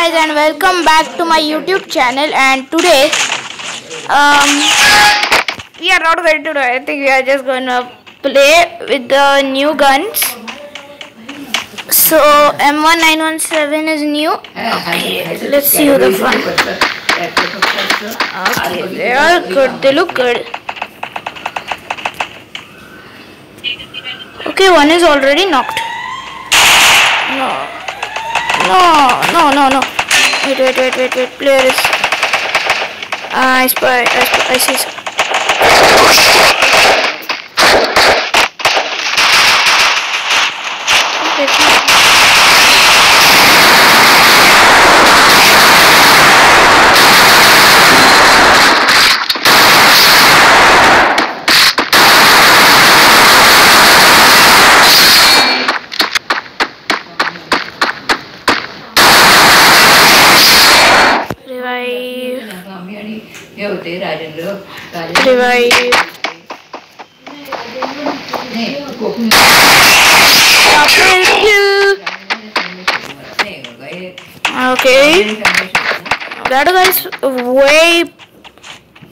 guys and welcome back to my youtube channel. And today um we are not going to do anything. We are just going to play with the new guns. So m1917 is new. Okay let's see who the fun okay they are good. They look good. Okay one is already knocked. no no, no, no, no. Wait, wait, wait, wait, wait. Player is. Ah, I spy. I spy. I see. होते Rajendra Rajendra Revive. नाही Konkani Double kill. नाही बघा, हे Okay. That guy is way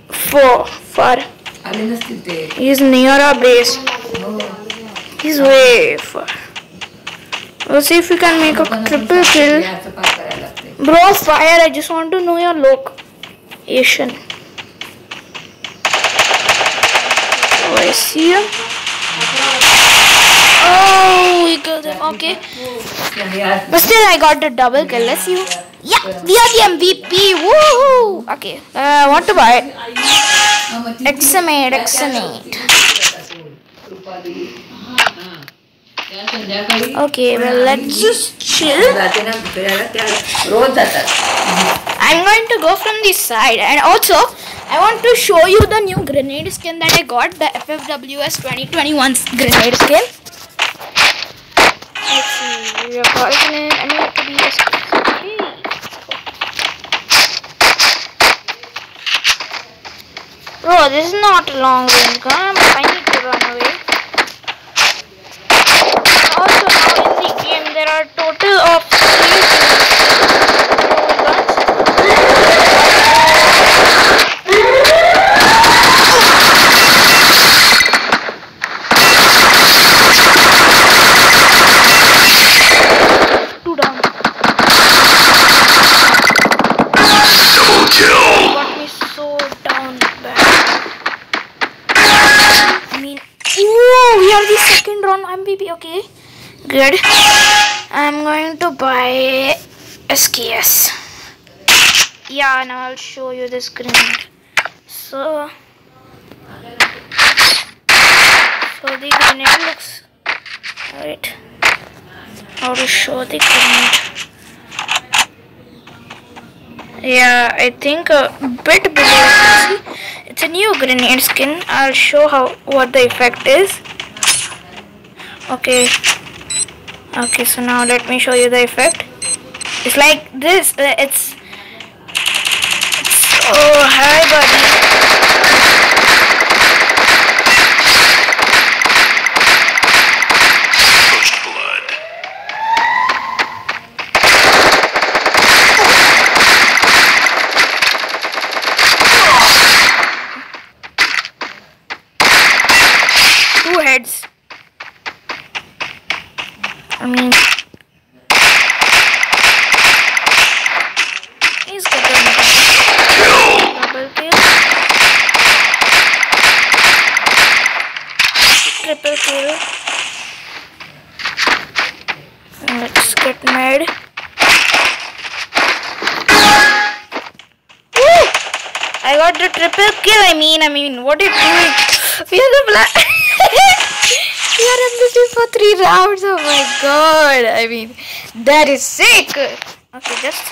far. Far. आले नसतील ते He's near our base. हो He's way far. Let's see if we can make a triple kill. याचं पार करायला लागते Bro, fire, I just want to know your location. see him? Oh, killed him. Okay. But still, I got the double kill. Let's see. Yeah, we are the MVP. Woohoo! Okay. Uh, want to buy? Xmate, Xmate. Okay, well, let's just chill. I'm going to go from this side. And also, I want to show you the new grenade skin that I got the FFWS 2021 grenade skin. Let's see, we are it. I need to be a Bro, this is not a long range gun. I need to run away. Also, now in the game there are total of three guns. Two down. Double kill. Got me so down bad. I mean, whoa, we are the second Okay, good. I'm going to buy SKS. Yeah, now I'll show you this grenade. So, so the grenade looks. Wait, how to show the grenade? Yeah, I think a bit below. It's a new grenade skin. I'll show how what the effect is. Okay. Okay, so now let me show you the effect. It's like this. uh, It's. it's oh, hi, buddy. First blood. Two heads. I mean. He's Kill. double kill. Triple kill. Let's get mad. I got the triple kill. I mean, I mean, what are you doing? We are the black. we are in this for three rounds. Oh my god! I mean, that is sick. Okay, just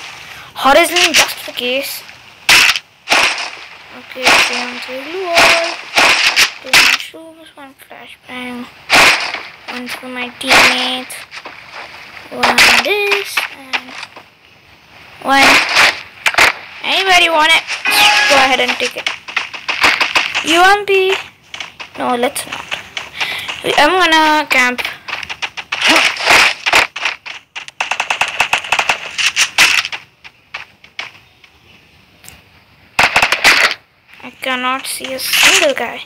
horizon just in case. Okay, down to the wall. Two mushrooms, one flashbang, one for my teammates, one this, and one. Anybody want it? Go ahead and take it. UMP. No, let's not. I'm gonna camp. I cannot see a single guy.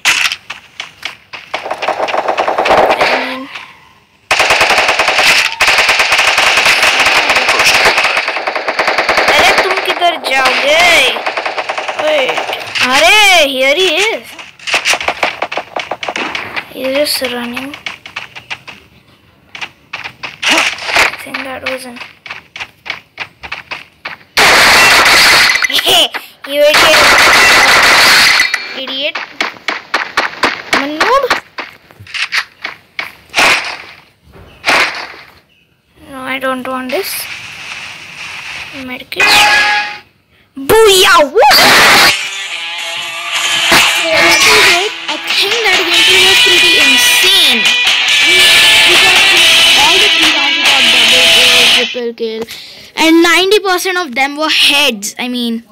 I? Wait. here he is. He's just running. I think that was him. you idiot. Idiot. I'm a noob. No, I don't want this. Medkit. Booyah! What? Think that gameplay was pretty insane. We got all the three rounds we got double kill, triple kill, and 90% of them were heads. I mean,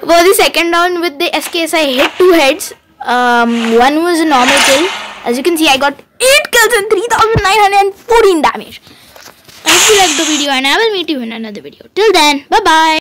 for the second round with the SKS, I hit two heads. Um, one was a normal kill. As you can see, I got 8 kills and 3914 damage. I hope you liked the video and I will meet you in another video. Till then, bye bye.